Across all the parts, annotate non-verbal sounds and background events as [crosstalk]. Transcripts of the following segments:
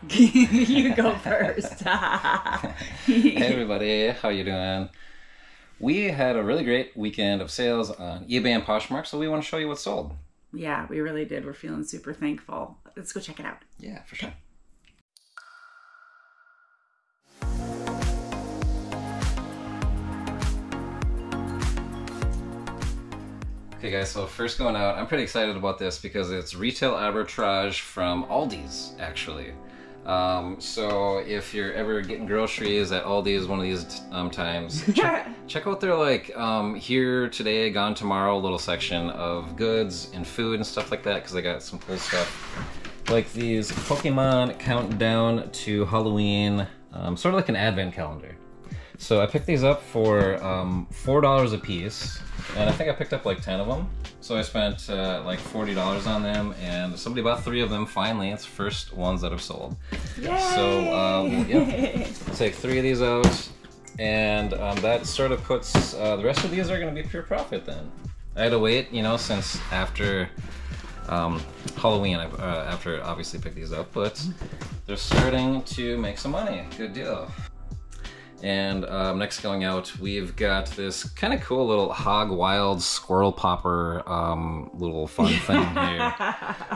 [laughs] you go first. [laughs] hey everybody, how you doing? We had a really great weekend of sales on eBay and Poshmark, so we want to show you what's sold. yeah, we really did. We're feeling super thankful. Let's go check it out. Yeah, for sure. Okay guys, so first going out, I'm pretty excited about this because it's retail arbitrage from Aldi's actually. Um, so if you're ever getting groceries at Aldi's one of these um, times, [laughs] check, check out their like um, here today, gone tomorrow little section of goods and food and stuff like that because they got some cool stuff. Like these Pokemon countdown to Halloween, um, sort of like an advent calendar. So I picked these up for um, four dollars a piece, and I think I picked up like ten of them. So I spent uh, like forty dollars on them, and somebody bought three of them. Finally, it's the first ones that have sold. So uh, we'll, yeah, [laughs] take three of these out, and um, that sort of puts uh, the rest of these are going to be pure profit. Then I had to wait, you know, since after um, Halloween, uh, after obviously picked these up, but they're starting to make some money. Good deal. And um, next going out, we've got this kind of cool little hog wild squirrel popper um, little fun [laughs] thing here.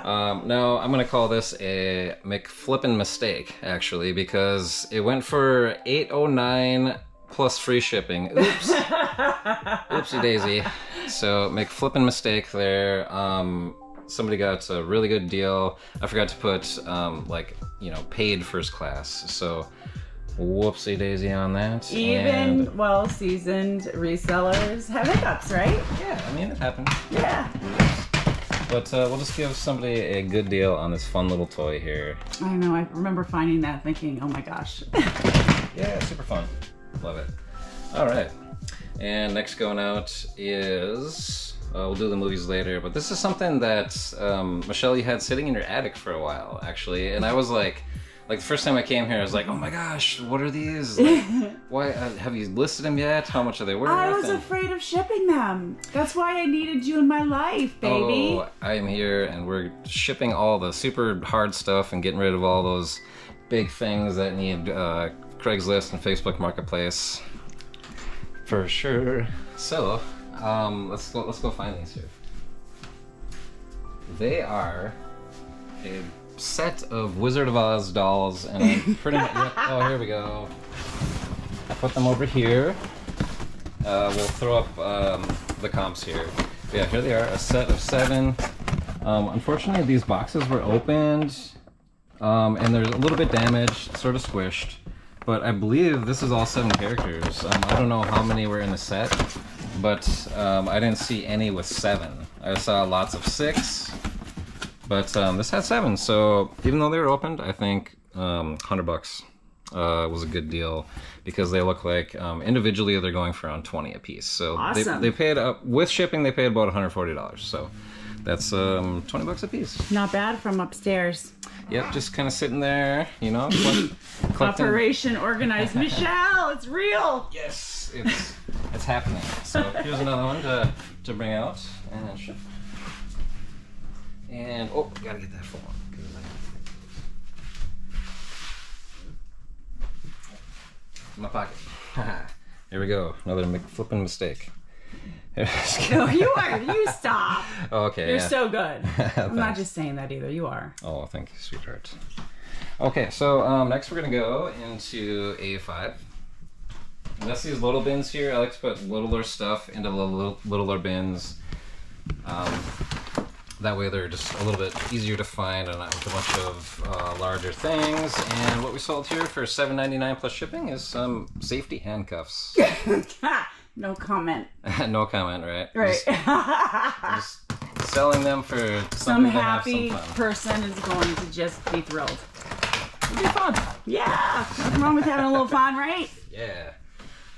Um, now, I'm gonna call this a McFlippin' mistake, actually, because it went for 809 plus free shipping. Oops. [laughs] Oopsie daisy. So, McFlippin' mistake there. Um, somebody got a really good deal. I forgot to put, um, like, you know, paid first class. So, whoopsie daisy on that. Even And- well seasoned resellers have hiccups, right? yeah, I mean, it happens. Yeah. But uh, we'll just give somebody a good deal on this fun little toy here. I know. I remember finding that, thinking, "Oh my gosh." [laughs] Yeah, super fun. Love it. All right. And next going out is. Uh, we'll do the movies later, but this is something that um, Michelle you had sitting in your attic for a while, actually, and I was like, like the first time I came here, I was like, oh my gosh, what are these? Like, [laughs] why uh, have you listed them yet? How much are they worth? I was And- afraid of shipping them. That's why I needed you in my life, baby. Oh, I am here, and we're shipping all the super hard stuff and getting rid of all those big things that need uh, Craigslist and Facebook Marketplace for sure. So, um, let's go. Let's go find these here. They are a set of Wizard of Oz dolls, and I'm [laughs] pretty much. oh, here we go. I put them over here. Uh, we'll throw up um, the comps here. Yeah, here they are, a set of seven. Um, unfortunately, these boxes were opened, um, and they're a little bit damaged, sort of squished. But I believe this is all seven characters. Um, I don't know how many were in the set, but um, I didn't see any with seven. I saw lots of six, but um, this had seven. So even though they were opened, I think um, hundred bucks uh, was a good deal because they look like um, individually they're going for around twenty a piece. So Awesome. they, they paid up with shipping. They paid about one hundred forty dollars. So that's um, twenty bucks a piece. Not bad from upstairs. Yep, just kind of sitting there, you know, [laughs] collect. Operation organized. Michelle, it's real. Yes, it's it's happening. So here's another one to to bring out and ship. And oh, gotta get that full one. Good. In my pocket. [laughs] Here we go. Another flipping mistake. [laughs] No, you are. You stop. Oh, okay. You're yeah. so good. [laughs] I'm not just saying that either. You are. Oh, thank you, sweetheart. Okay, so um, next we're gonna go into A5. And that's these little bins here. I like to put littler stuff into the little, littler bins. Um, that way they're just a little bit easier to find and not with a bunch of uh, larger things. And what we sold here for $7.99 plus shipping is some safety handcuffs. [laughs] No comment. [laughs] no comment, right? Right. Just, just selling them for some happy some person is going to just be thrilled. It'd be fun. Yeah. Nothing wrong with having a little fun, right? Yeah.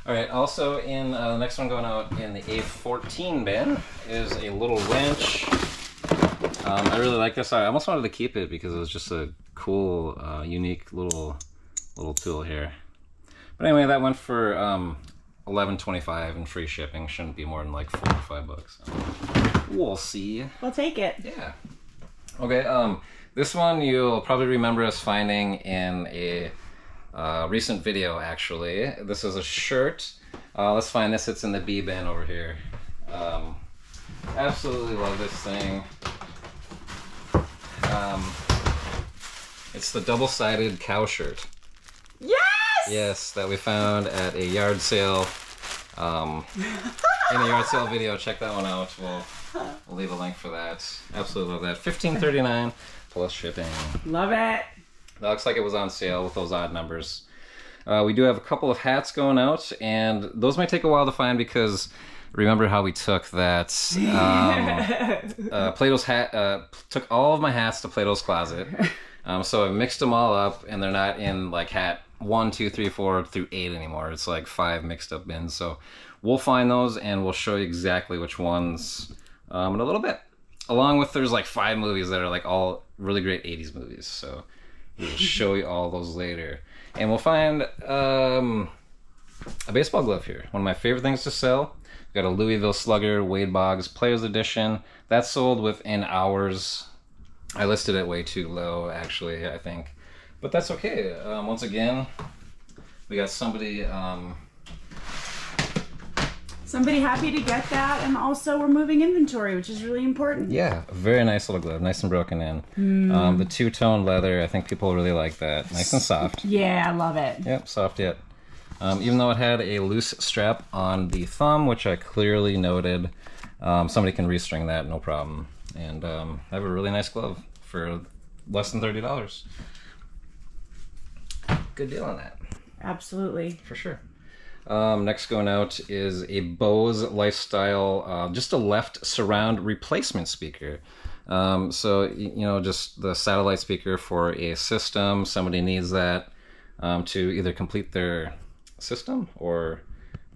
All right. Also, in uh, the next one going out in the A14 bin is a little wrench. Um, I really like this. I almost wanted to keep it because it was just a cool, uh, unique little little tool here. But anyway, that went for um, eleven twenty five and free shipping. Shouldn't be more than like four or five bucks. We'll see. We'll take it. Yeah. Okay. Um, This one you'll probably remember us finding in a uh, recent video, actually. This is a shirt. Uh, let's find this. It's in the B bin over here. Um, absolutely love this thing. Um, it's the double-sided cow shirt. Yes! Yes, that we found at a yard sale. Um, in a yard sale video, check that one out. We'll, we'll leave a link for that. Absolutely love that. Fifteen thirty nine plus shipping. Love it. That looks like it was on sale with those odd numbers. Uh, we do have a couple of hats going out, and those might take a while to find because remember how we took that um, [laughs] uh, Plato's hat, uh, took all of my hats to Plato's closet. Um, so I mixed them all up, and they're not in like hat one, two, three, four through eight anymore. It's like five mixed up bins. So we'll find those, and we'll show you exactly which ones um, in a little bit. Along with there's like five movies that are like all really great '80s movies. So we'll [laughs] show you all those later, and we'll find um, a baseball glove here. One of my favorite things to sell. Got a Louisville Slugger Wade Boggs Players Edition. That sold within hours. I listed it way too low, actually. I think, but that's okay. Um, once again, we got somebody. Um, Somebody happy to get that, and also we're moving inventory, which is really important. yeah, very nice little glove, nice and broken in. Um, the two tone leather, I think people really like that. Nice and soft. Yeah, I love it. Yep, soft yet. Um, even though it had a loose strap on the thumb, which I clearly noted, um, somebody can restring that, no problem. And um, I have a really nice glove for less than thirty dollars. Good deal on that, Absolutely. for sure. Um, next going out is a Bose Lifestyle, uh, just a left surround replacement speaker. Um, so you know, just the satellite speaker for a system. Somebody needs that um, to either complete their system, or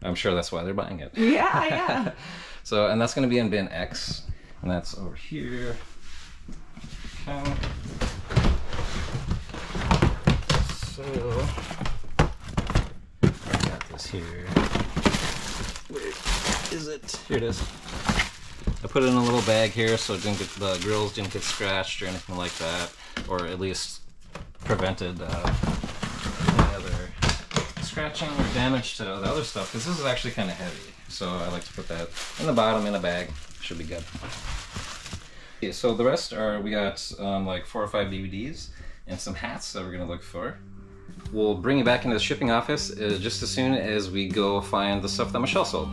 I'm sure that's why they're buying it. Yeah, yeah. [laughs] So, and that's going to be in bin X, and that's over here. Okay. So, I got this here. Where is it? Here it is. I put it in a little bag here so it didn't get, the grills didn't get scratched or anything like that, or at least prevented uh, scratching or damage to the other stuff because this is actually kind of heavy. So I like to put that in the bottom in a bag. Should be good. Yeah, so the rest are we got um, like four or five DVDs and some hats that we're gonna look for. We'll bring you back into the shipping office uh, just as soon as we go find the stuff that Michelle sold.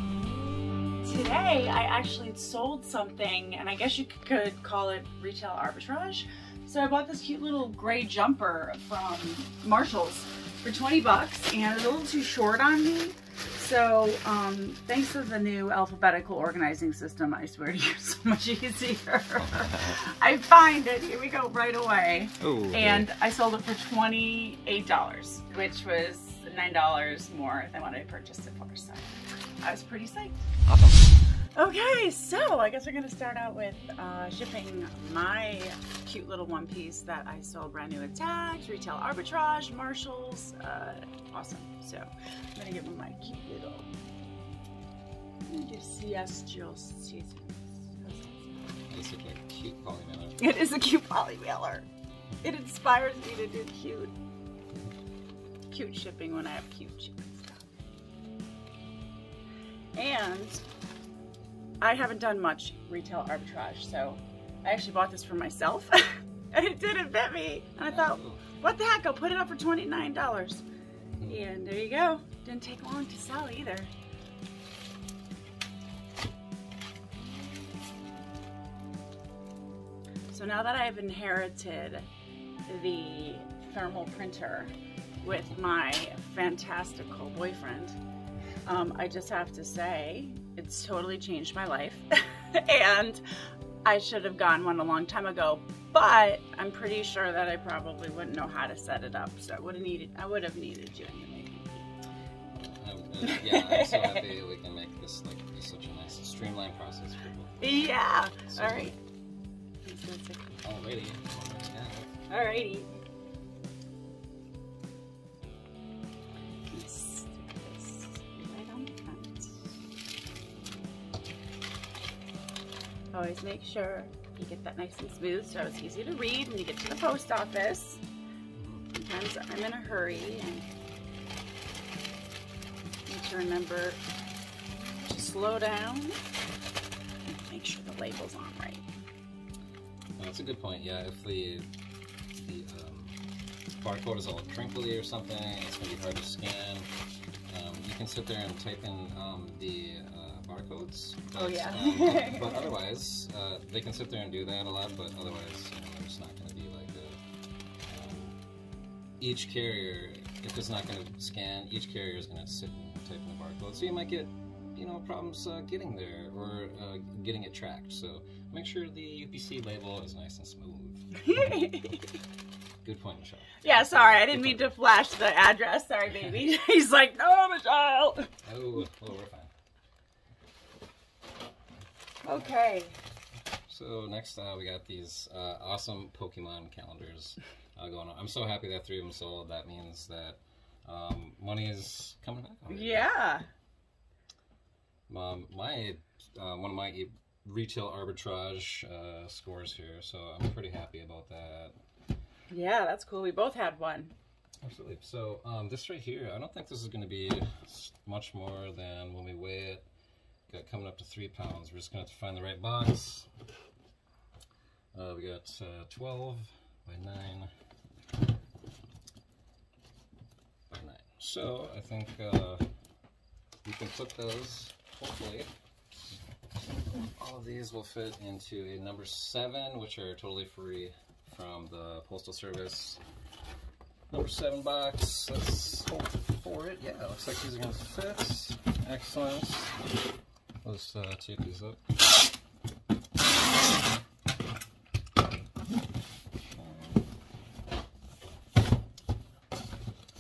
Today, I actually sold something, and I guess you could call it retail arbitrage. So I bought this cute little gray jumper from Marshalls for 20 bucks, and it's a little too short on me. So, um, thanks to the new alphabetical organizing system, I swear to you, [laughs] it's so much easier. [laughs] I find it, here we go, right away. Oh, And I sold it for $28, which was $9 more than what I purchased it for. So I was pretty psyched. awesome. Okay, so I guess we're gonna start out with uh, shipping my cute little one piece that I sold brand new at Tags, Retail Arbitrage, Marshalls. Uh, awesome. So I'm gonna give them my cute little celestial seasons. This looks like a cute polymailer. It is a cute poly mailer. It inspires me to do cute, cute shipping when I have cute shipping stuff. And I haven't done much retail arbitrage, so I actually bought this for myself, [laughs] and it didn't fit me. And I thought, what the heck? I'll put it up for twenty nine dollars. And there you go. Didn't take long to sell either. So now that I've inherited the thermal printer with my fantastical boyfriend, um, I just have to say it's totally changed my life. [laughs] and I should have gotten one a long time ago, but I'm pretty sure that I probably wouldn't know how to set it up. So I would have needed I would have needed you and your making. Um, uh, yeah, I'm so happy we can make this like be such a nice streamlined process for both. Yeah. So All right. Alrighty. Alrighty. Always make sure You get that nice and smooth so it's easy to read when you get to the post office. Sometimes I'm in a hurry and need to remember to slow down. Make sure the label's on right. That's a good point. Yeah, if the the um, barcode is all crinkly or something, it's gonna be hard to scan. Um, you can sit there and type in um, the uh, barcodes. But, Oh, yeah. um, [laughs] but, otherwise, uh, they can sit there and do that a lot. But otherwise, you know, there's not gonna be like a um, each carrier. If it's not gonna scan, each carrier is gonna sit and type in the barcode. So you might get you know problems uh, getting there or uh, getting it tracked. So make sure the UPC label is nice and smooth. [laughs] Good point, Michelle. yeah, sorry, I didn't mean to flash the address. Sorry, baby. [laughs] He's like, no, Michelle. Oh, well, we're fine. Okay. So next, uh, we got these uh, awesome Pokemon calendars uh, going on. I'm so happy that three of them sold. That means that um, money is coming back. already. Yeah. Um, my uh, one of my retail arbitrage uh, scores here, so I'm pretty happy about that. Yeah, that's cool. We both had one. Absolutely. So um, this right here, I don't think this is going to be much more than when we weigh it. Got coming up to three pounds. We're just going to have to find the right box. Uh, we got uh, 12 by 9 by 9. So I think uh, we can put those, hopefully. All of these will fit into a number 7, which are totally free from the Postal Service. Number seven box. Let's hope for it. Yeah, looks like these are going to fit. Excellent. Let's uh, tape these up.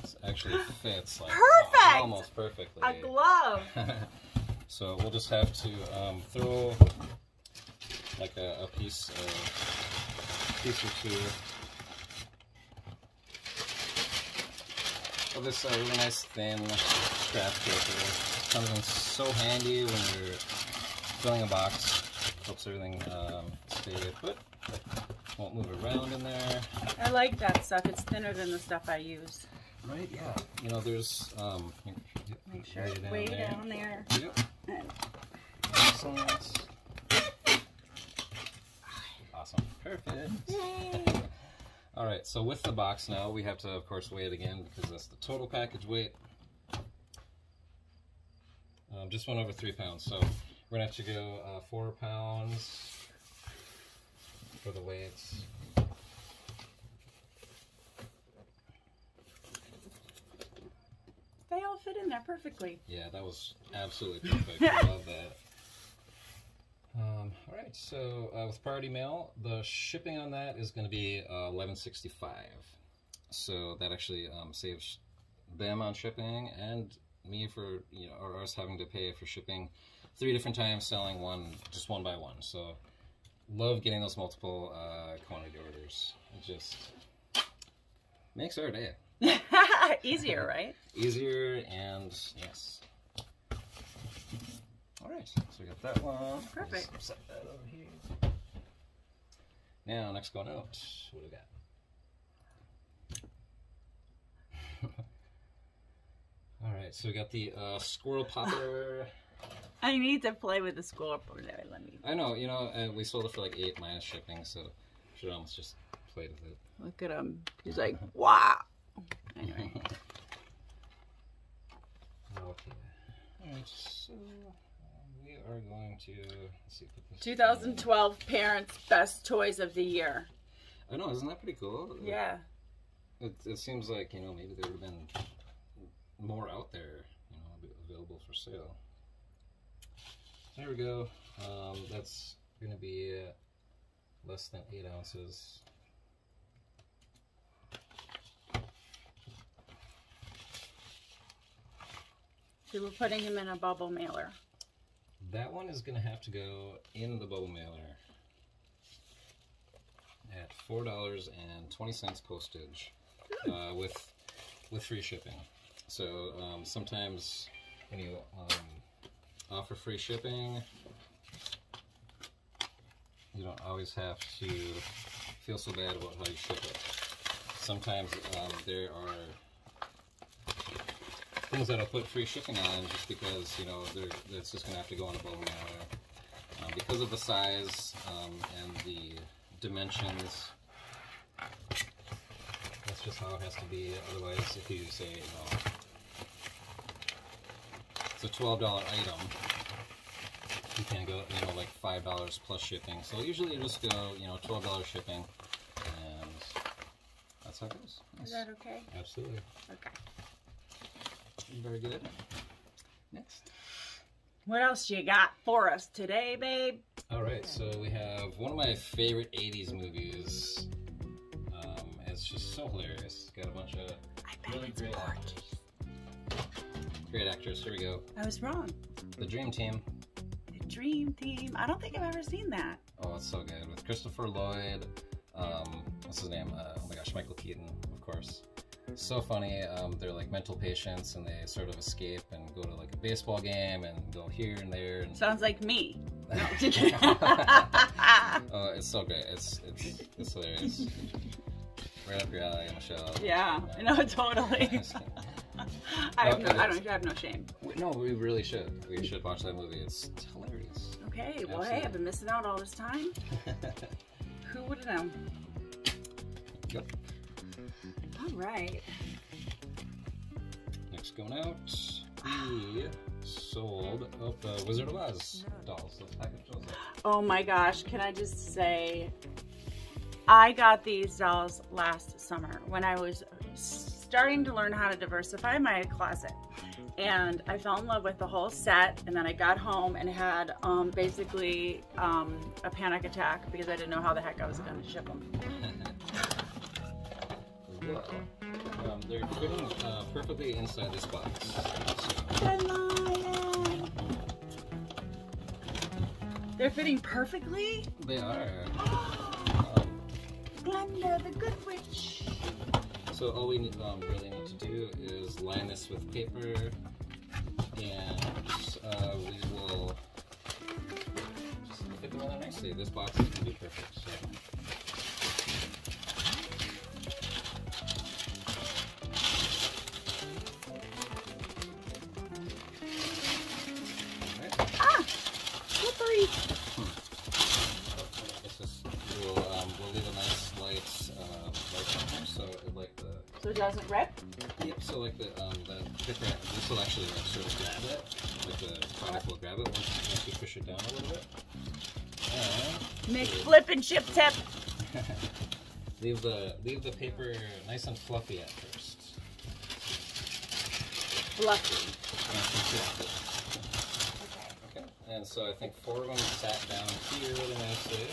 This actually fits like Perfect! almost perfectly. A glove. [laughs] so we'll just have to um, throw like a, a piece of piece or two of this uh, really nice thin scrap paper. Comes in so handy when you're filling a box. Helps everything um, stay put. Won't move around in there. I like that stuff. It's thinner than the stuff I use. Right? Yeah. You know, there's um. Make sure way it's down way there. down there. Yep. Excellent. Awesome. Perfect. Yay. All right, so with the box now, we have to, of course, weigh it again because that's the total package weight. Um, just went over three pounds, so we're gonna have to go uh, four pounds for the weights. They all fit in there perfectly. Yeah, that was absolutely perfect. I love that. Um, all right, so uh, with priority mail, the shipping on that is going to be uh, eleven sixty five. So that actually um, saves them on shipping and me for you know or us having to pay for shipping three different times, selling one just one by one. So love getting those multiple uh, quantity orders. It just makes our day [laughs] Easier, [laughs] right? easier and yes. All right, so we got that one. Perfect. Set that over here. Now, next going out. What do we got? All right, so we got the uh, squirrel popper. [sighs] I need to play with the score. Let me I know, you know, uh, we sold it for like eight minus shipping, so should almost just play with it. look at him. He's like, [laughs] wow. Anyway, [laughs] Okay. All right, so uh, we are going to let's see. Put this 2012 Parents Best Toys of the Year. I know, isn't that pretty cool? Yeah. It, it seems like you know maybe there would have been more out there, you know, available for sale. There we go. Um, that's going to be uh, less than eight ounces. So we're putting him in a bubble mailer. That one is going to have to go in the bubble mailer at four dollars and twenty cents postage, uh, with with free shipping. So um, sometimes when you um, offer free shipping, you don't always have to feel so bad about how you ship it. Sometimes um, there are things that I'll put free shipping on just because, you know, it's just going to have to go on a boat now. Um, because of the size um, and the dimensions, that's just how it has to be. Otherwise, if you say, you know, it's a $12 item, you can go, you know, like $5 plus shipping. So usually you just go, you know, $12 shipping, and that's how it goes. Is that okay? Absolutely. Okay. Very good. Next. What else you got for us today, babe? All right, so we have one of my favorite 80s movies. Um, it's just so hilarious. Got a bunch of Really it's great Porky's. Great actors. Here we go. I was wrong. The Dream Team. The Dream Team. I don't think I've ever seen that. Oh, it's so good. With Christopher Lloyd. Um, what's his name? Uh, oh my gosh, Michael Keaton, of course. So funny. Um, they're like mental patients and they sort of escape and go to like a baseball game and go here and there. And Sounds like me. [laughs] [laughs] oh, it's so great. It's it's it's hilarious. [laughs] Right up your alley, Michelle. yeah, no, totally. I have no, I don't I have no shame. No, we really should. We should watch that movie. It's hilarious. Okay, well, hey, I've been missing out all this time. [laughs] Who would have known? Yep. All right. Next going out, we sold oh, the Wizard of Oz dolls. The package dolls. Oh my gosh, can I just say, I got these dolls last summer when I was starting to learn how to diversify my closet. And I fell in love with the whole set, and then I got home and had um, basically um, a panic attack because I didn't know how the heck I was going to ship them. Um, they're fitting uh, perfectly inside this box. Lion. They're fitting perfectly. They are. [gasps] Glinda, the good witch. So all we um, really need to do is line this with paper, and uh, we will just fit them in there nicely. This box is gonna be perfect. So. Doesn't rip. yep, so like the um the different this will actually like sort of grab it, like the product will grab it once, once you push it down a little bit. And Make flip and chip tip. [laughs] leave the leave the paper nice and fluffy at first. Fluffy. Nice and. Okay, and so I think four of them sat down here really nicely.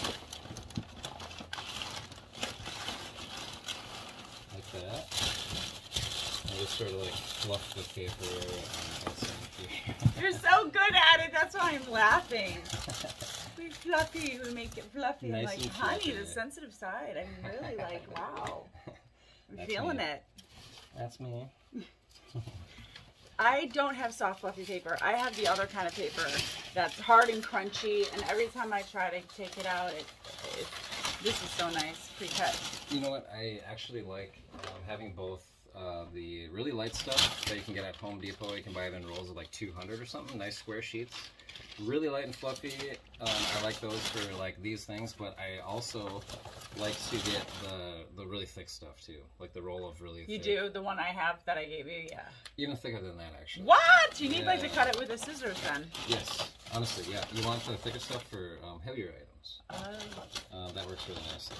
Like that. And just sort of like fluff the paper it. You're so good at it. That's why I'm laughing. [laughs] We fluffy. We make it fluffy. I'm like, honey, the sensitive side. I'm really like, [laughs] wow. I'm That's feeling me. it. That's me. [laughs] I don't have soft fluffy paper. I have the other kind of paper that's hard and crunchy. And every time I try to take it out, it, it this is so nice, pre-cut. You know what? I actually like um, having both uh, the really light stuff that you can get at Home Depot. You can buy them in rolls of like 200 or something, nice square sheets. Really light and fluffy. Um, I like those for like these things, but I also like to get the the really thick stuff too, like the roll of really. You thick. do the one I have that I gave you, yeah. Even thicker than that, actually. What? You need like to cut it with the scissors then. Yes, honestly, yeah. You want the thicker stuff for um, heavier items. Uh, Uh, that works really nicely.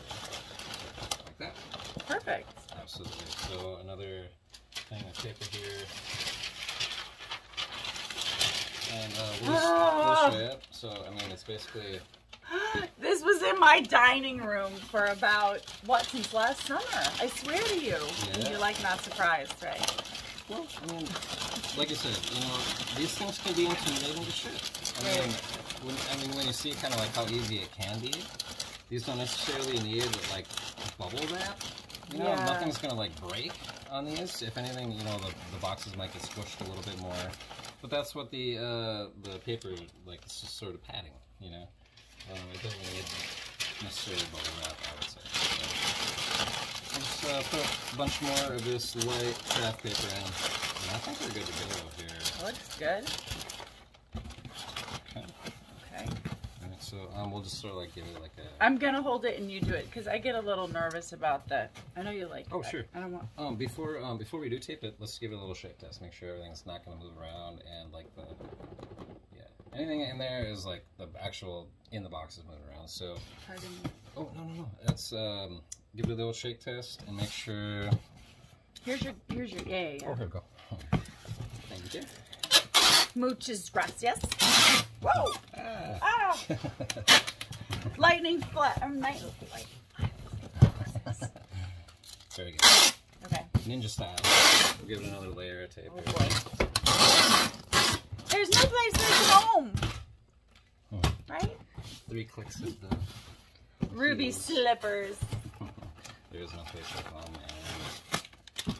Like that. perfect. Absolutely. So another thing of paper here. And uh, we'll, just, Ah. we'll show you. So, I mean, it's basically, [gasps] This was in my dining room for about, what, since last summer? I swear to you. Yeah. you're like not surprised, right? well, I mean, like I said, you know, these things can be intimidating to ship. I mean, when, I mean, when you see kind of like how easy it can be, these don't necessarily need like bubble wrap. You know, Yeah. nothing's gonna like break on these. If anything, you know, the, the boxes might get squished a little bit more. But that's what the uh, the paper like it's just sort of padding. You know, um, it doesn't need necessarily bubble wrap, I would say. So, just uh, put a bunch more of this light craft paper in. And I think we're good to go here. Looks good. Okay. Okay. Alright, so um, we'll just sort of like give it like a. I'm gonna hold it and you do it because I get a little nervous about the. I know you like. Oh, that. sure. I don't want. Um, before um, before we do tape it, let's give it a little shake test. Make sure everything's not going to move around and like the yeah anything in there is like the actual in the box is moving around. So Pardon me. oh no no no, that's um, give it a little shake test and make sure. Here's your. Here's your. Yeah, yeah. yeah. Oh, here we go. Thank you. Muchas gracias. Whoa! Ah. Ah! Lightning flat. Um, night, light. Very good. Okay. Ninja style. We'll give it another layer of tape. Oh boy. There's no place like home. Hmm. Right? Three clicks of the. Ruby heels. slippers. [laughs] There's no place like home, and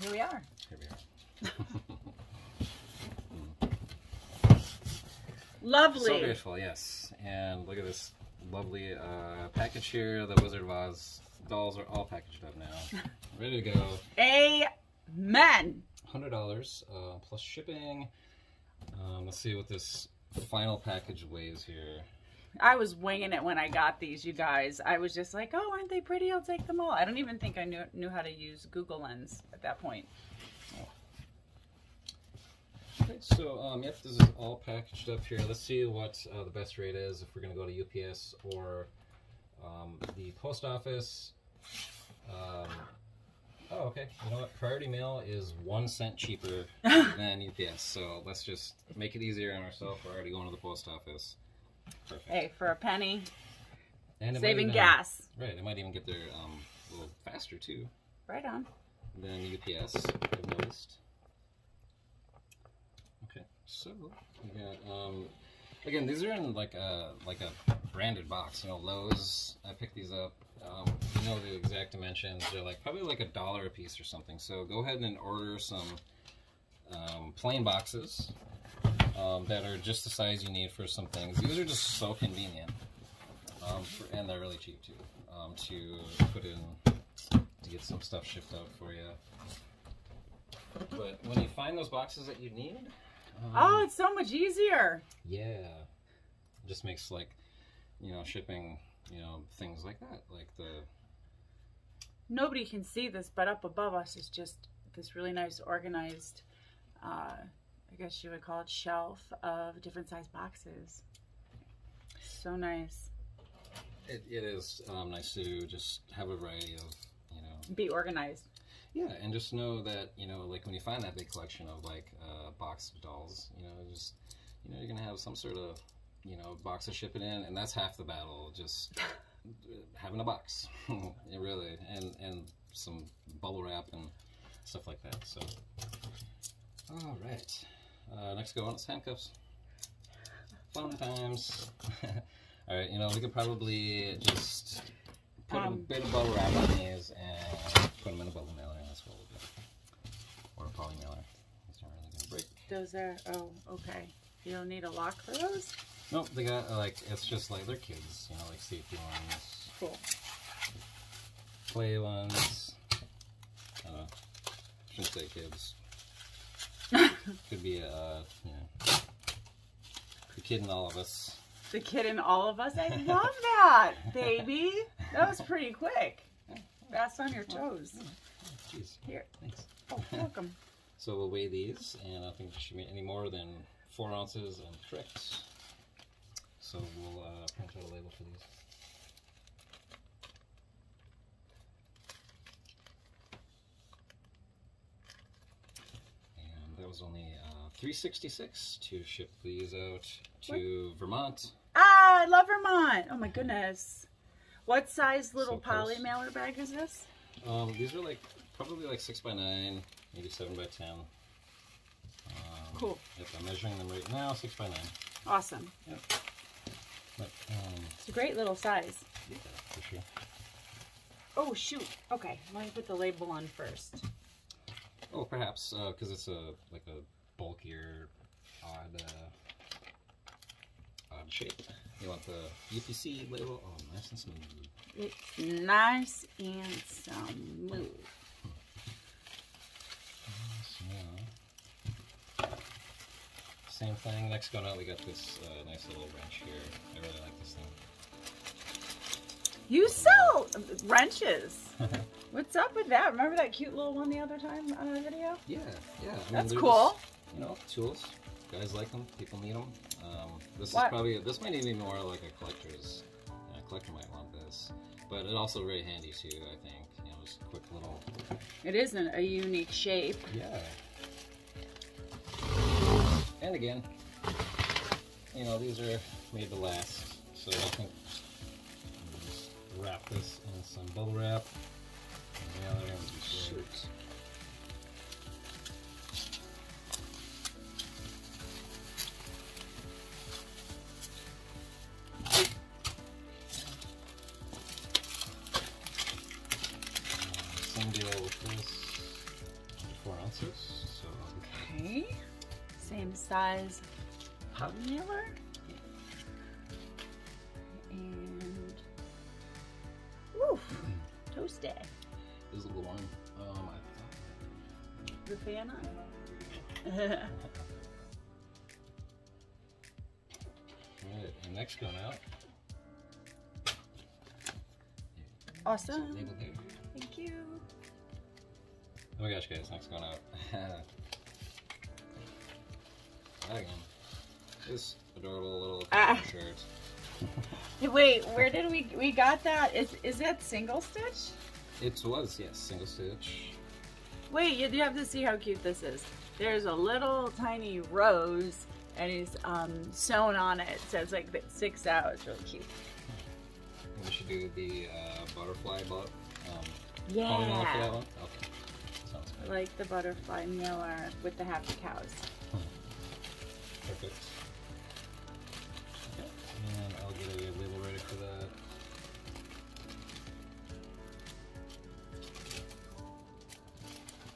Here we are. here we are. [laughs] Lovely. So beautiful, yes. And look at this lovely uh, package here. The Wizard of Oz dolls are all packaged up now. [laughs] Ready to go. Amen. $100 uh, plus shipping. Um, let's see what this final package weighs here. I was winging it when I got these, you guys. I was just like, oh, aren't they pretty? I'll take them all. I don't even think I knew knew how to use Google Lens at that point. Okay, so um, yep, this is all packaged up here. Let's see what uh, the best rate is if we're going to go to UPS or um, the post office. Um, oh, okay. You know what? Priority mail is one cent cheaper [laughs] than UPS. So let's just make it easier on ourselves. We're already going to the post office. Perfect. Hey, for a penny, And saving even- gas. Right. It might even get there um, a little faster too Right on. than UPS. I've noticed. So we got um, again these are in like a like a branded box. You know, Lowe's. I picked these up. Um, you know the exact dimensions. They're like probably like a dollar a piece or something. So go ahead and order some um, plain boxes um, that are just the size you need for some things. These are just so convenient, um, for, and they're really cheap too. Um, to put in to get some stuff shipped out for you. But when you find those boxes that you need, um, Oh, it's so much easier. yeah, it just makes like you know shipping you know things like that, like the Nobody can see this, but up above us is just this really nice organized, uh, I guess you would call it shelf of different size boxes. So nice. it, it is um, nice to just have a variety of you know Be organized. Yeah, and just know that you know like when you find that big collection of like uh, box of dolls, you know just you know you're gonna have some sort of you know box to ship it in, and that's half the battle. Just [laughs] having a box, [laughs] really, and and some bubble wrap and stuff like that. So, all right, uh, next go on is handcuffs. Fun times. [laughs] all right, you know we could probably just put a Um, bit of bubble wrap on these and put them in a bubble mailer, and that's what we'll do, or a poly mailer. It's not really gonna break. Those are, oh, okay. You don't need a lock for those? Nope, they got uh, like it's just like they're kids, you know, like safety ones, Cool. play ones. I don't know. Shouldn't say kids. [laughs] Could be a uh, you know, the kid in all of us. The kid in all of us. I love that, [laughs] baby. That was pretty quick. Fast on your toes. Jeez, Here. thanks. Oh, welcome. [laughs] So we'll weigh these, and I think there should be any more than four ounces and correct. So we'll uh, print out a label for these. And that was only uh, 366 to ship these out to Vermont. Ah, I love Vermont. Oh my goodness. What size little So poly mailer bag is this? Um, these are like probably like six by nine, maybe seven by ten. Um, Cool. Yep, I'm measuring them right now, six by nine. Awesome. But um, It's a great little size. yeah, for sure. Oh shoot. Okay, let me put the label on first. Oh, perhaps because it's a like a bulkier, odd, uh, odd shape. You want the UPC label? Oh, nice and smooth. It's nice and smooth. So, same thing. Next going out, we got this uh, nice little wrench here. I really like this thing. You sell wrenches. [laughs] What's up with that? Remember that cute little one the other time on our video? Yeah, yeah. I mean, That's cool. just, you know, tools. Guys like them. People need them. Um, this What? is probably this might even be more like a collector's. A collector might want this, but it's also very handy too. I think you know, just a quick little. It isn't a unique shape. Yeah. And again, you know, these are made to last, so I think I'll just wrap this in some bubble wrap. And the other end size mailer. And woo, toasty. this is a little one. Um, I The fan on. [laughs] Right, and next going out. awesome. Thank you. Oh my gosh, guys, next going out. [laughs] Again, this adorable little Ah. shirt. [laughs] Wait, where did we we got that? Is is that single stitch? It was, yes, single stitch. Wait, you, you have to see how cute this is. There's a little tiny rose, and he's um, sewn on it, so it's like sticks out. It's really cute. We should do the uh, butterfly but um, Yeah. polymer for that one. Okay, like the butterfly mailer with the happy cows. Perfect. Okay, and I'll get a label ready for that.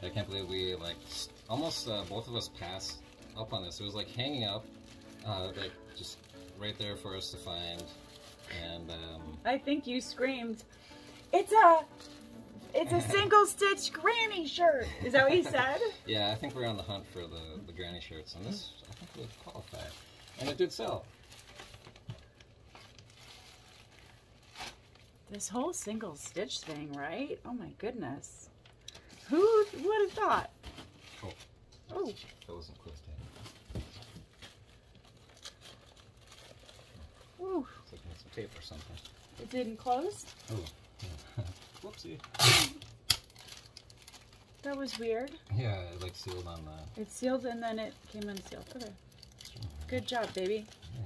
I can't believe we like almost uh, both of us passed up on this. It was like hanging up, uh, like just right there for us to find, and um, I think you screamed, "It's a, it's a [laughs] single stitch granny shirt." Is that what you said? yeah, I think we're on the hunt for the the granny shirts, and this Would qualify, and it did sell. This whole single stitch thing, right? Oh my goodness. Who would have thought? Oh, Oh, that wasn't close to it. ooh, It's like some tape or something. it didn't close. Oh, [laughs] whoopsie. [laughs] That was weird. Yeah, it like sealed on the. It sealed and then it came unsealed. Okay. Good job, baby. Yeah.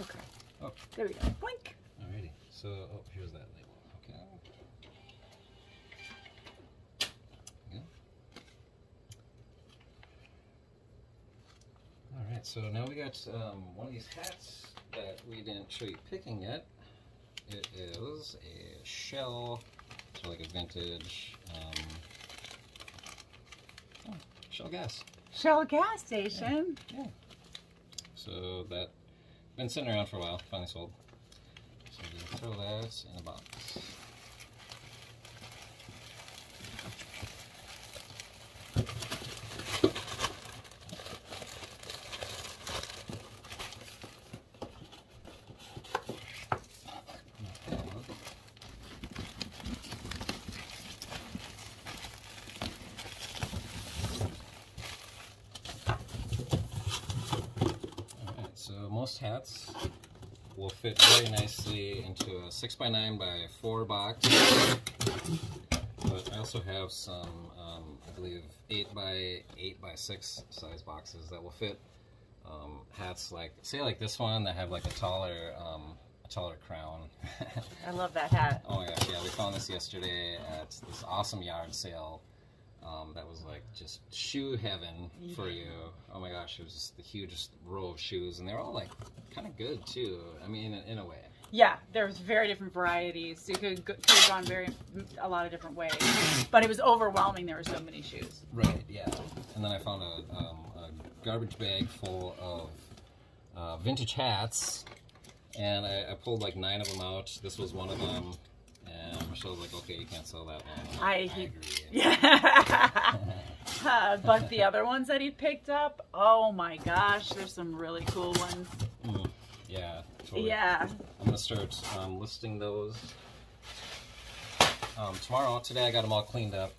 Okay. Oh, There we go. Boink. alrighty. So, oh, here's that label. Okay. Yeah. All right. So now we got um, one of these hats that we didn't show you picking yet. It is a shell, so like a vintage um, oh, shell gas. Shell gas station. Yeah. So that been sitting around for a while, finally sold. So throw that in a box. Alright, so most hats will fit very nicely into a 6x9 by 4 box. But I also have some, um, I believe, 8x8 by 6 size boxes that will fit um, hats like, say like this one that have like a taller, um, a taller crown. I love that hat. Oh my gosh, yeah, we found this yesterday at this awesome yard sale. Um, that was like just shoe heaven for you. Oh my gosh, it was just the hugest row of shoes, and they're all like kind of good too. I mean, in, in a way. Yeah, there's very different varieties. You could, could have gone very a lot of different ways, but it was overwhelming. There were so many shoes. Right. Yeah. And then I found a, um, a garbage bag full of uh, vintage hats, and I, I pulled like nine of them out. This was one of them, and Michelle was like, "Okay, you can't sell that one." I- I he- [laughs] Yeah. Uh, but the other ones that he picked up, oh my gosh, there's some really cool ones. Mm, yeah, totally. Yeah. I'm gonna start um, listing those um, tomorrow. Today I got them all cleaned up.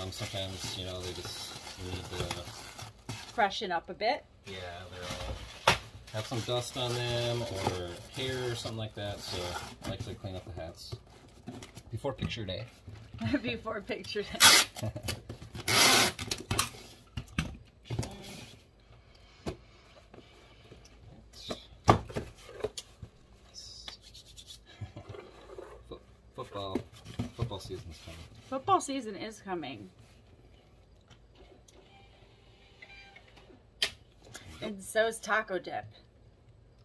Um, sometimes you know they just need to, Freshen up a bit. yeah, they're all have some dust on them or hair or something like that. So I like to clean up the hats before picture day. [laughs] before picture day. football, football season's coming. Football season is coming. And so is taco dip.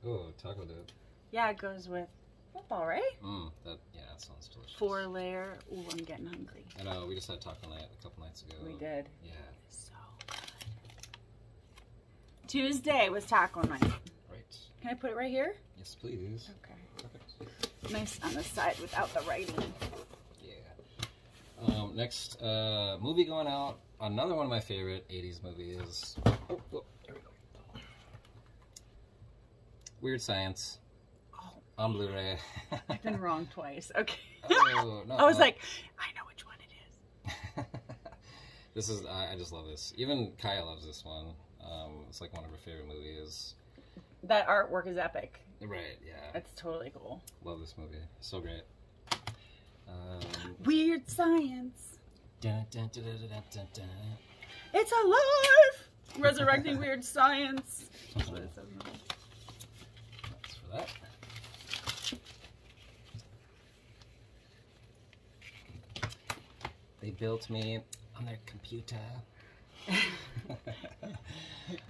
Oh, taco dip. Yeah, it goes with football, right? Mmm, that that sounds delicious. Four layer. Ooh, I'm getting hungry. I know we just had taco night a couple nights ago. We did. Yeah, So good. Tuesday was taco night. right. Can I put it right here? Yes, please. Okay. Perfect. Nice on the side without the writing. Yeah. Um, next uh, movie going out. Another one of my favorite '80s movies. Oh, oh, there we go. Weird Science On Blu-ray. I've been wrong twice. [laughs] Okay. oh, no, I was no. like, I know which one it is. [laughs] this is I, I just love this. Even Kaya loves this one. Um, it's like one of her favorite movies. That artwork is epic. Right? Yeah. That's totally cool. Love this movie. So great. Um, Weird science. dun, dun, dun, dun, dun, dun, dun. It's alive! Resurrecting weird science. [laughs] That's what it says on it. Thanks for that. They built me on their computer. [laughs]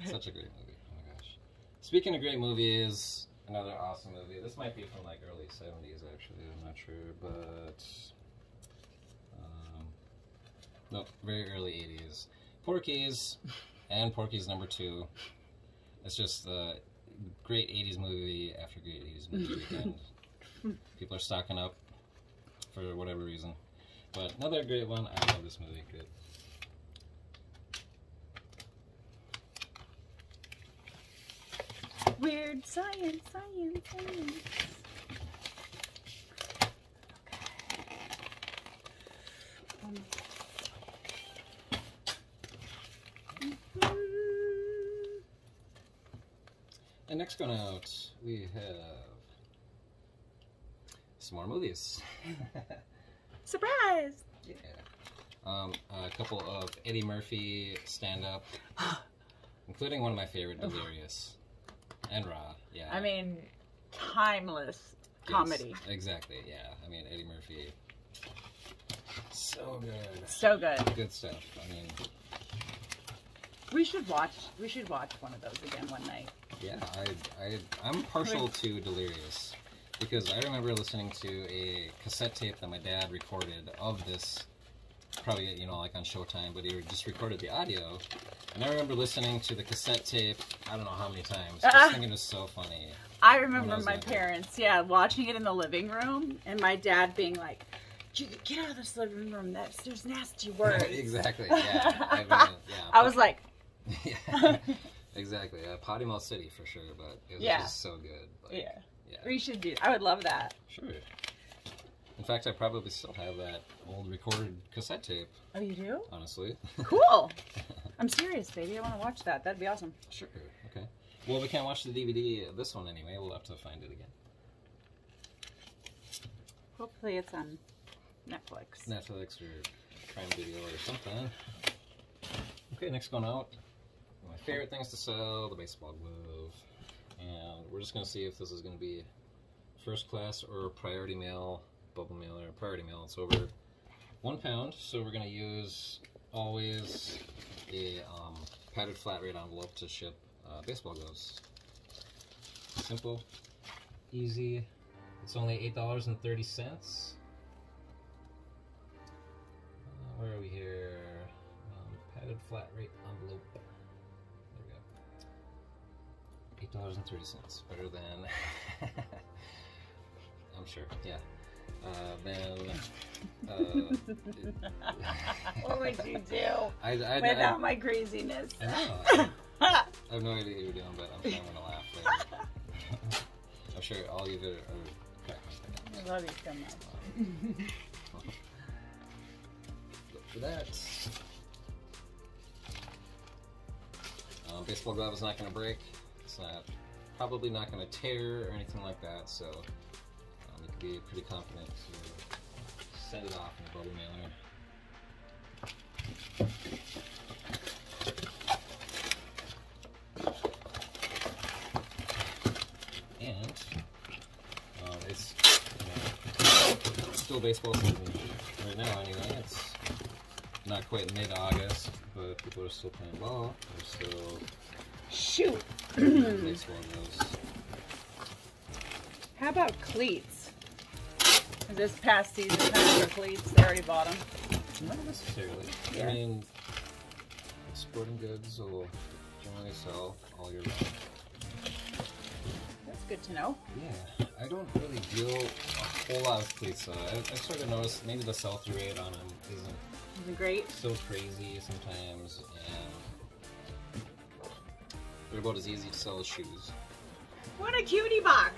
Such a great movie. Oh my gosh. Speaking of great movies, another awesome movie. This might be from like early 70s actually, I'm not sure, but um, no, very early 80s. Porky's and Porky's number 2. It's just uh, great 80s movie after great 80s movie. [laughs] People are stocking up for whatever reason. But another great one. I love this movie. Weird science, science, science. Okay. Um, And next going out, we have some more movies. [laughs] Surprise! yeah. Um, a couple of Eddie Murphy stand-up, [gasps] including one of my favorite, Delirious, and Raw. Yeah. I mean, timeless Yes, comedy. exactly. Yeah. I mean Eddie Murphy. So good. So good. Good stuff. I mean, We should watch. We should watch one of those again one night. Yeah, I, I, I'm partial to Delirious because I remember listening to a cassette tape that my dad recorded of this, probably you know like on Showtime, but he just recorded the audio, and I remember listening to the cassette tape I don't know how many times, just Ah. thinking it was so funny. I When I remember my younger. parents, yeah, watching it in the living room, and my dad being like, "Get out of this living room. That's there's nasty [laughs] words." exactly. Yeah. I, [laughs] mean, yeah, I was like, [laughs] yeah, exactly. Uh, Potty Mouth City for sure, but it was Yeah. just so good. Like, "Yeah, yeah. we should do. I would love that." Sure. In fact, I probably still have that old recorded cassette tape. Oh, you do? Honestly. Cool. [laughs] I'm serious, baby. I want to watch that. That'd be awesome. Sure. Okay. Well, we can't watch the DVD of this one anyway. We'll have to find it again. Hopefully, it's on Netflix. Netflix or Prime Video or something. Okay, next one out. My favorite things to sell: the baseball glove, and we're just gonna see if this is gonna be first class or priority mail, bubble mail or priority mail. It's over one pound, so we're gonna use always a um, padded flat rate envelope to ship uh, baseball gloves. Simple, easy. It's only eight dollars and thirty cents. Uh, where are we here? Um, padded flat rate envelope. There we go. eight dollars and thirty cents. Better than [laughs] I'm sure. Yeah. Uh, then. Uh, what would you do [laughs] I, I, I, without my craziness? I know. [laughs] I have no idea what you're doing, but I'm sure I'm gonna laugh. Later. I'm sure all you did are cracking. I love you so much. Look for that. Um, baseball glove is not going to break. Not probably not going to tear or anything like that. So um, you can be pretty confident to send it off in a bubble mailer. And um, it's you know, still baseball season right now. Anyway, it's not quite mid-August, but people are still playing ball. They're still Shoot. Playing baseball goes. How about cleats? Is this past season time for cleats? They already bought them. Not necessarily. Yeah. I mean, sporting goods will generally sell all year round. That's good to know. Yeah, I don't really deal a whole lot of cleats. Uh, I, I sort of noticed maybe the sell-through rate on them isn't Isn't great? so crazy sometimes, and they're about as easy to sell as shoes. What a cutie box!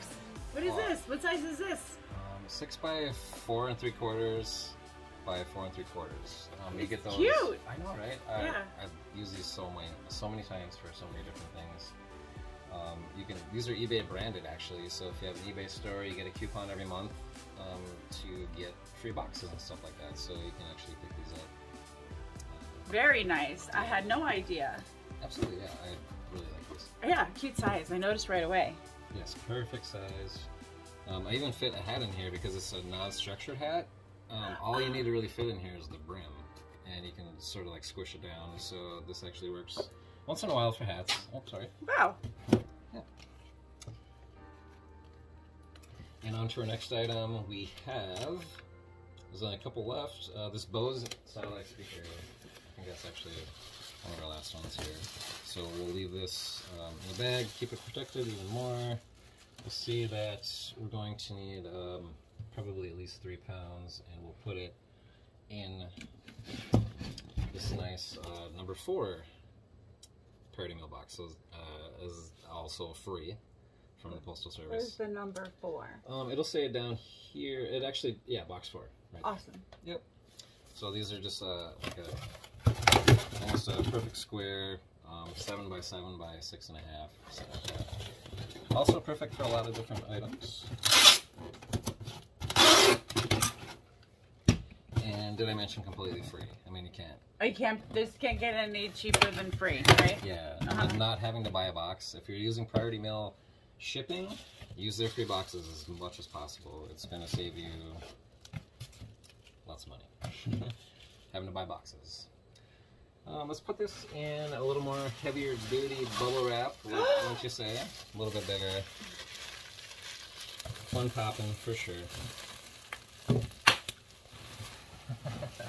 What is Wow. this? What size is this? Um, six by four and three quarters by four and three quarters. Um, you get those. cute. I know, right? I, Yeah. I've used these so many, so many times for so many different things. Um, you can. These are eBay branded actually. So if you have an eBay store, you get a coupon every month um, to get free boxes and stuff like that. So you can actually pick these up. Very nice. I had no idea. Absolutely, yeah. I this. Yeah, cute size. I noticed right away. Yes, perfect size. Um, I even fit a hat in here because it's a non-structured hat. Um, all you need to really fit in here is the brim, and you can sort of like squish it down. So this actually works once in a while for hats. Oh, sorry. Wow. Yeah. And on to our next item, we have. There's only a couple left. Uh, this Bose satellite speaker. I think that's actually one of our last ones here. So we'll leave this um, in the bag, keep it protected even more. You'll see that we're going to need um, probably at least three pounds, and we'll put it in this nice uh, number four priority mail box. So uh, is also free from the postal service. Where's the number four? Um, it'll say it down here. It actually, yeah, box four. Right. Awesome. Yep. So these are just uh, like a almost a perfect square, um, seven by seven by six and a half. like. Also perfect for a lot of different items. And did I mention completely free? I mean, you can't. I can't. This can't get any cheaper than free, right? Yeah, Uh-huh. and not having to buy a box. If you're using Priority Mail shipping, use their free boxes as much as possible. It's going to save you lots of money. [laughs] having to buy boxes. Um, let's put this in a little more heavier duty bubble wrap, wou- [gasps] wouldn't you say? A little bit bigger. Fun popping for sure. [laughs]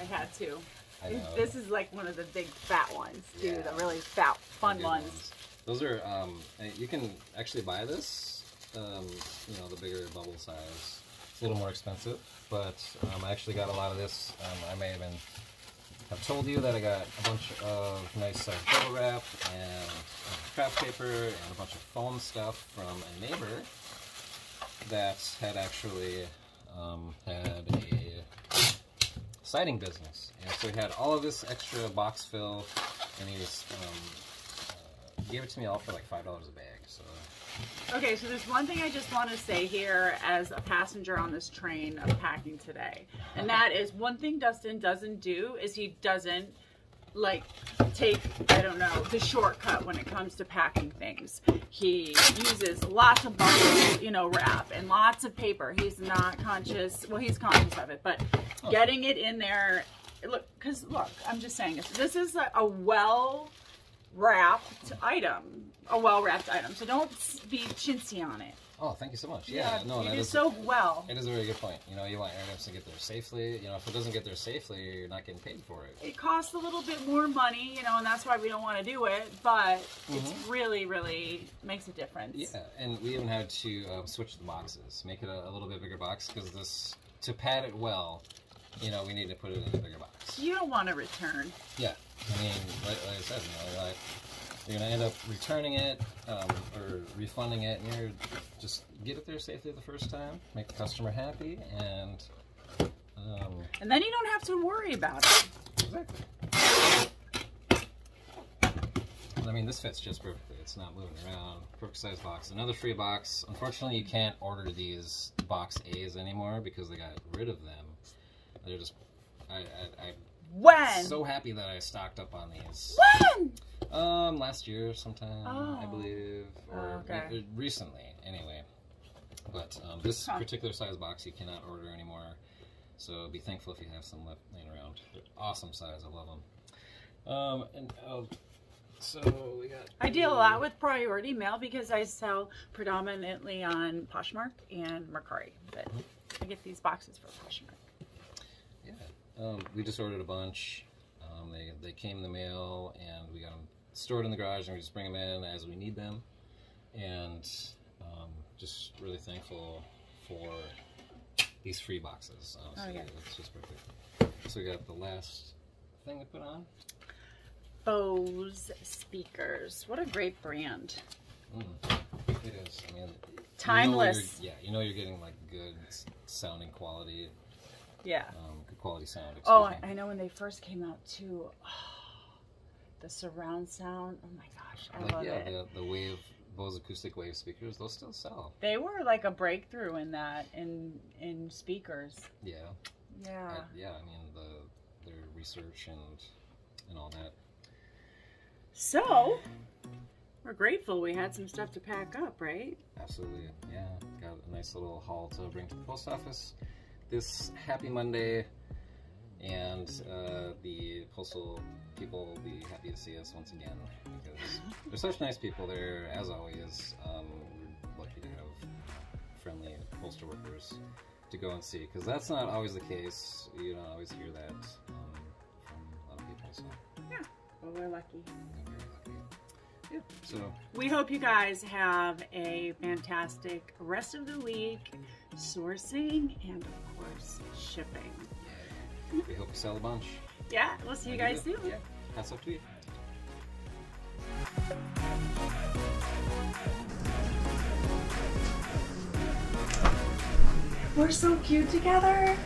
I had to. I know. This is like one of the big fat ones, too. Yeah. The really fat, fun Good ones. Those are, um, uh, you can actually buy this, um, you know, the bigger bubble size. It's a little more expensive, but um, I actually got a lot of this. Um, I may even have told you that I got a bunch of nice bubble wrap and craft paper and a bunch of foam stuff from a neighbor that had actually um, had a siding business. And so he had all of this extra box fill, and he just um, uh, gave it to me all for like five dollars a bag. So Okay, so there's one thing I just want to say here as a passenger on this train of packing today. And that is one thing Dustin doesn't do is he doesn't like take, I don't know, the shortcut when it comes to packing things. He uses lots of bubble, you know, wrap and lots of paper. He's not conscious, well, he's conscious of it, but getting it in there, look, because look, I'm just saying this. This is a, a well wrapped item, a well wrapped item. So don't be chintzy on it. Oh, thank you so much. Yeah, no, you that do is so well. it is a very good point. You know, you want items to get there safely. You know, if it doesn't get there safely, you're not getting paid for it. It costs a little bit more money, you know, and that's why we don't want to do it. But it's really, really makes a difference. Yeah, and we even had to uh, switch the boxes, make it a, a little bit bigger box because this to pad it well. You know, we need to put it in a bigger box. You don't want to return. Yeah, I mean, like, like I said, you know, like, you're gonna end up returning it um, or refunding it, and you're just get it there safely the first time, make the customer happy, and um, And then you don't have to worry about it. exactly. I mean, this fits just perfectly. It's not moving around. Perfect size box. Another free box. Unfortunately, you can't order these box A's anymore because they got rid of them. They're just. I, I, I'm When? so happy that I stocked up on these. when? Um, last year sometime, I Oh. believe, or Oh, okay. re- recently, anyway. But um, this Huh. particular size box you cannot order anymore, so be thankful if you have some left laying around. They're awesome size, I love them. Um, and uh, so we got. I deal a lot with priority mail because I sell predominantly on Poshmark and Mercari. But I get these boxes for Poshmark. Um, we just ordered a bunch. Um, they they came in the mail, and we got them stored in the garage, and we just bring them in as we need them. And um, just really thankful for these free boxes. Honestly, Oh, yeah. it's just perfect. So we got the last thing to put on. Bose speakers. What a great brand. Mm, it is. I mean, Timeless. you're- yeah, you know you're getting like good sounding quality, Yeah. um, quality sound. Oh, I, me. I know when they first came out too. [sighs] the surround sound. Oh my gosh, I like love yeah, it. the the wave Bose acoustic wave speakers, those still sell. They were like a breakthrough in that in in speakers. Yeah. Yeah. I, yeah, I mean the their research and and all that. So we're grateful we had some stuff to pack up, right? Absolutely, yeah. Got a nice little haul to bring to the post office this happy Monday, and uh, the postal people will be happy to see us once again because they're such nice people there. As always, um, we're lucky to have friendly postal workers to go and see because that's not always the case. You don't always hear that um, from a lot of people. So Well, we're lucky. I'm very lucky. Yeah. So We hope you guys have a fantastic rest of the week, sourcing and of course shipping. We hope you sell a bunch. Yeah, we'll see you guys soon. Yeah. Hats up to you. We're so cute together.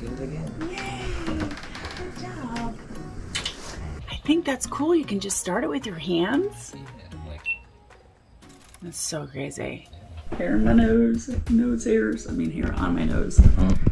Good again. Yay! Good job. I think that's cool. You can just start it with your hands. Yeah, like That's so crazy. Hair in my nose, nose hairs. I mean, hair on my nose. Uh-huh.